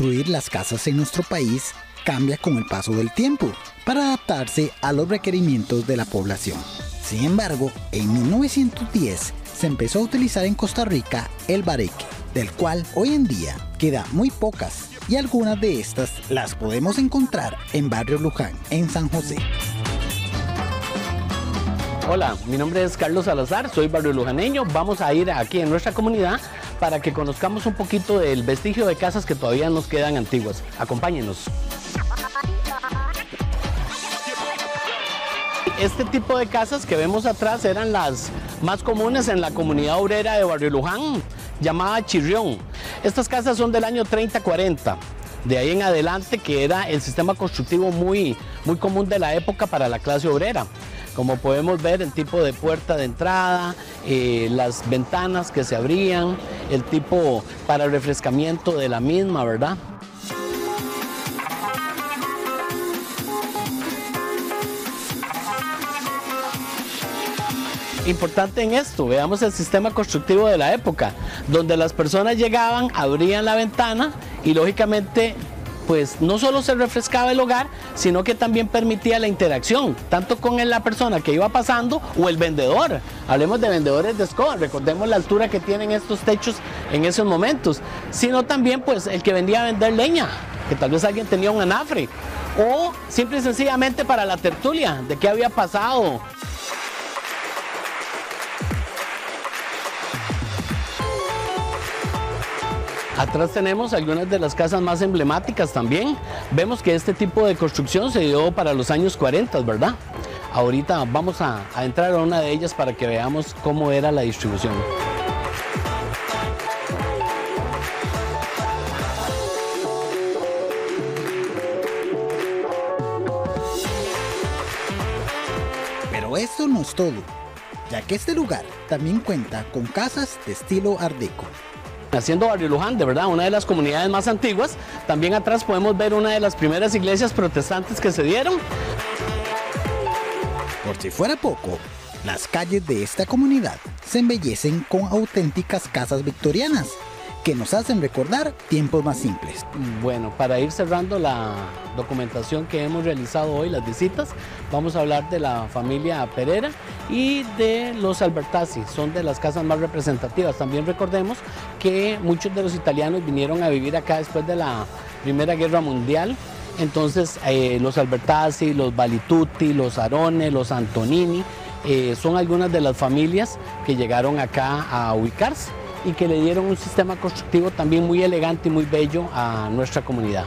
construir las casas en nuestro país cambia con el paso del tiempo para adaptarse a los requerimientos de la población. Sin embargo, en 1910 se empezó a utilizar en Costa Rica el bareque, del cual hoy en día queda muy pocas y algunas de estas las podemos encontrar en Barrio Luján, en San José. Hola, mi nombre es Carlos Salazar, soy barrio lujaneño. Vamos a ir aquí en nuestra comunidad para que conozcamos un poquito del vestigio de casas que todavía nos quedan antiguas. Acompáñenos. Este tipo de casas que vemos atrás eran las más comunes en la comunidad obrera de Barrio Luján, llamada Chirrión. Estas casas son del año 30-40 de ahí en adelante que era el sistema constructivo muy, muy común de la época para la clase obrera. Como podemos ver, el tipo de puerta de entrada, eh, las ventanas que se abrían, el tipo para refrescamiento de la misma, ¿verdad? Importante en esto, veamos el sistema constructivo de la época, donde las personas llegaban, abrían la ventana y lógicamente pues no solo se refrescaba el hogar, sino que también permitía la interacción, tanto con la persona que iba pasando o el vendedor. Hablemos de vendedores de escoba, recordemos la altura que tienen estos techos en esos momentos, sino también pues el que vendía a vender leña, que tal vez alguien tenía un anafre, o simple y sencillamente para la tertulia, de qué había pasado. Atrás tenemos algunas de las casas más emblemáticas también. Vemos que este tipo de construcción se dio para los años 40, ¿verdad? Ahorita vamos a, entrar a una de ellas para que veamos cómo era la distribución. Pero esto no es todo, ya que este lugar también cuenta con casas de estilo Art Deco. Haciendo Barrio Luján, de verdad, una de las comunidades más antiguas. También atrás podemos ver una de las primeras iglesias protestantes que se dieron. Por si fuera poco, las calles de esta comunidad se embellecen con auténticas casas victorianas que nos hacen recordar tiempos más simples. Bueno, para ir cerrando la documentación que hemos realizado hoy, las visitas, vamos a hablar de la familia Pereira y de los Albertazzi, son de las casas más representativas. También recordemos que muchos de los italianos vinieron a vivir acá después de la Primera Guerra Mundial, entonces eh, los Albertazzi, los Balituti, los Arone, los Antonini, eh, son algunas de las familias que llegaron acá a ubicarse y que le dieron un sistema constructivo también muy elegante y muy bello a nuestra comunidad.